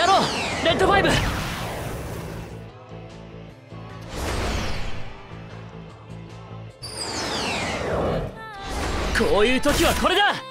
やろう。レッドファイブ。こういう時はこれだ。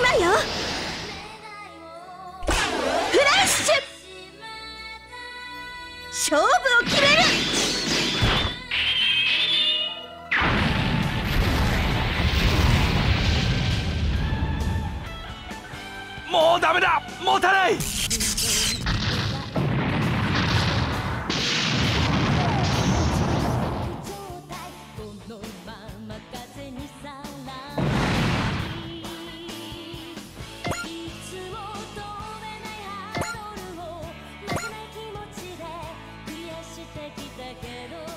今よ。してきたけど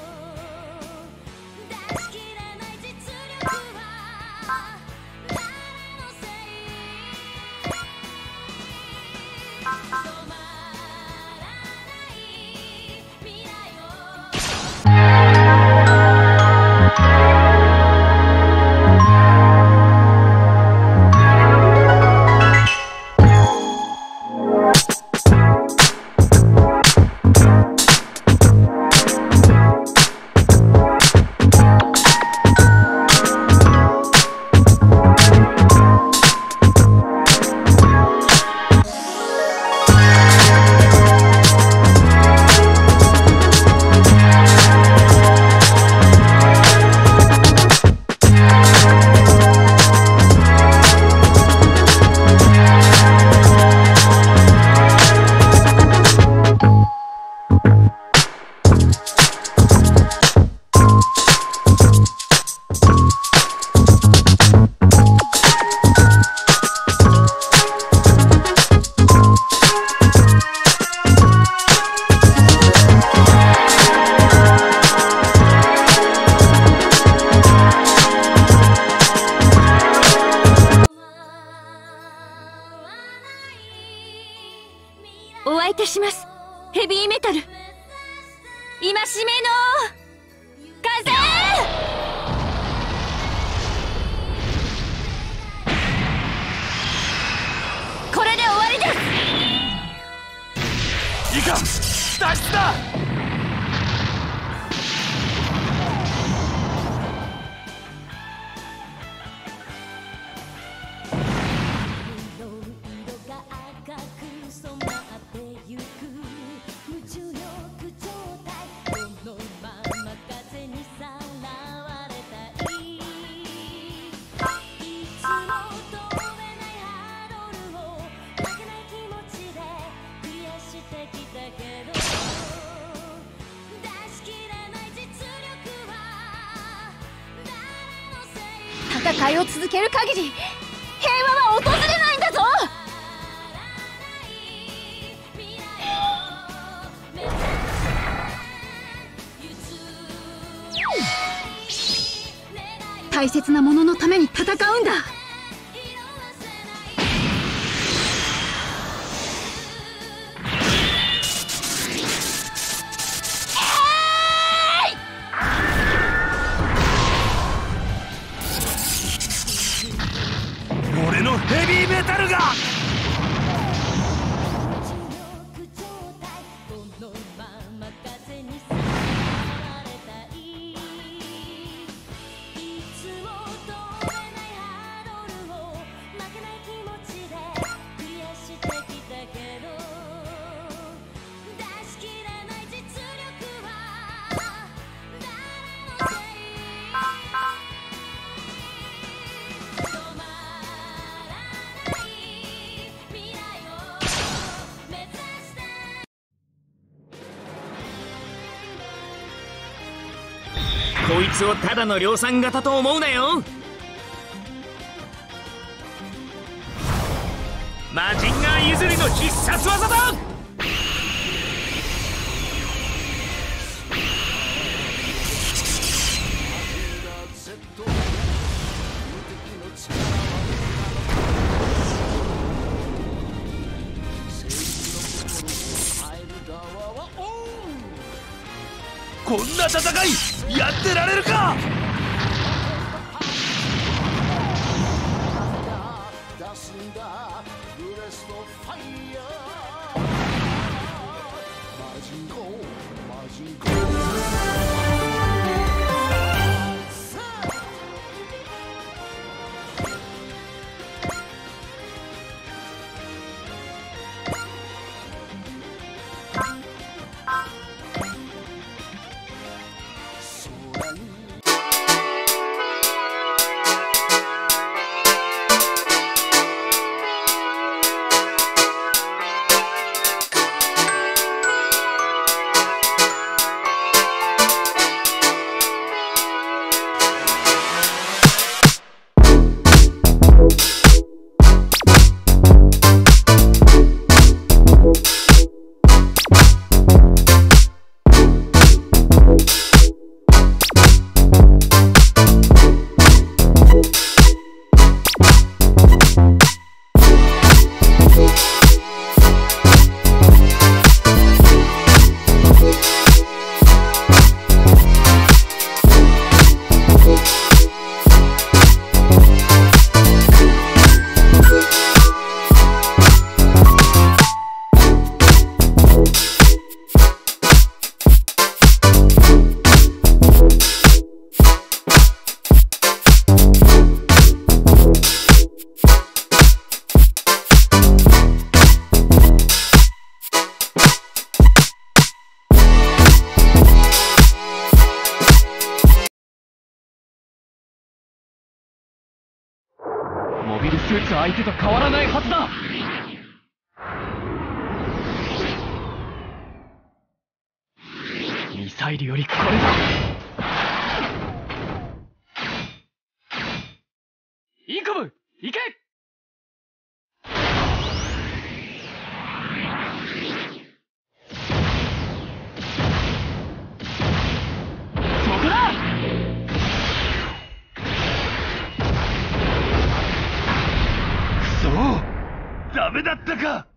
します。ヘビーメタル。今しめの。風これで終わりです。いか脱出だ。を続ける限り平和は訪れないんだぞ。大切なもののために戦うんだ。いつをただの量産型と思うなよ。マジンガー譲りの必殺技だ！こんな戦いやってられるか？ミサイルよりこれだ。インコム行け。ダメだったか。